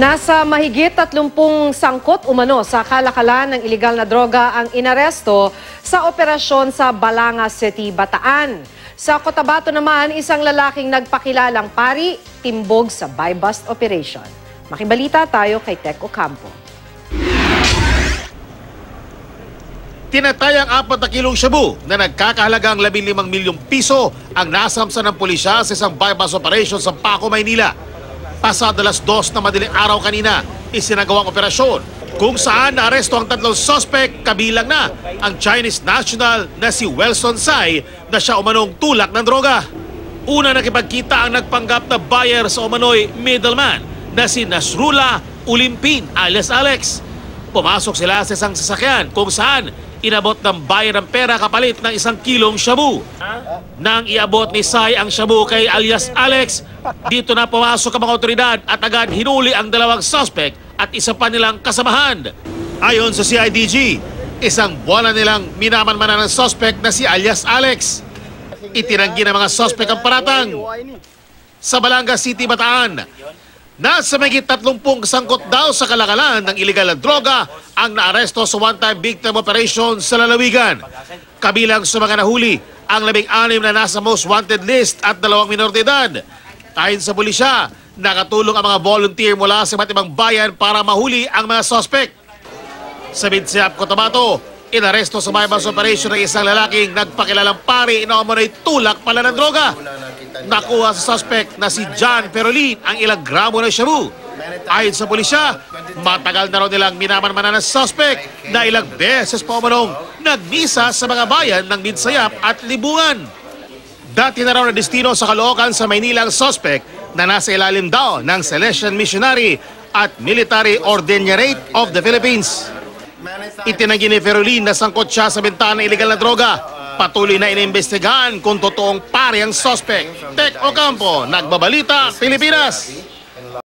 Nasa mahigit 30 sangkot umano sa kalakalan ng iligal na droga ang inaresto sa operasyon sa Balanga City, Bataan. Sa Cotabato naman, isang lalaking nagpakilalang pari, timbog sa buy-bust operation. Makibalita tayo kay Tech Ocampo. Tinatayang 4 na kilong shabu na nagkakahalagang 15 milyong piso ang nasamsa ng pulisya sa isang bypass operation sa Paco, Maynila. Pasado alas dos na madaling araw kanina, isinagawang operasyon kung saan naaresto ang tatlong suspect kabilang na ang Chinese national na si Wilson Sai na siya umanong tulak ng droga. Una nakipagkita ang nagpanggap na buyer sa umano'y middleman na si Nasrullah Ulimpin alias Alex. Pumasok sila sa isang sasakyan kung saan inabot ng buyer ng pera kapalit ng isang kilong shabu. Nang iabot ni Sai ang shabu kay alias Alex, dito na pumasok ang mga otoridad at agad hinuli ang dalawang suspect at isa pa nilang kasamahan. Ayon sa CIDG, isang buwan na nilang minamanmanan ng suspect na si alias Alex. Itinanggi ng mga suspect ang paratang. Sa Balanga City, Bataan, Nasa mahigit 30 sangkot daw sa kalakalan ng iligal na droga ang naaresto sa one-time victim operation sa lalawigan. Kabilang sa mga nahuli, ang labing-anim na nasa most wanted list at dalawang minor de edad. Ayon sa pulisya, nakatulong ang mga volunteer mula sa iba't ibang bayan para mahuli ang mga suspect. Sa Midsap, Cotabato, inaresto sa bypass operation ng isang lalaking nagpakilalang pari na tulak pala ng droga. Nakuha sa suspect na si John Perolin ang ilang gramo ng shabu. Ayon sa pulisya, matagal na raw nilang minamanmanan ng suspect na ilang beses pa umanong nagmisa sa mga bayan ng Midsayap at Libungan. Dati na raw na destino sa Caloocan sa Maynila ang suspect na nasa ilalim daw ng Salesian Missionary at Military Ordinariate of the Philippines. Itinanggi ni Ferolin na sangkot siya sa bintana ng illegal na droga. Patuloy na inimbestigahan kung totoong pare ang suspect. Tek Ocampo, Nagbabalita, Pilipinas.